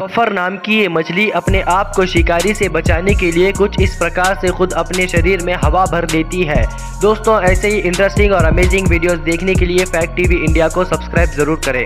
Puffer नाम की ये मछली अपने आप को शिकारी से बचाने के लिए कुछ इस प्रकार से खुद अपने शरीर में हवा भर लेती है। दोस्तों, ऐसे ही इंटरेस्टिंग और अमेजिंग वीडियोस देखने के लिए फैक्ट टीवी इंडिया को सब्सक्राइब ज़रूर करें।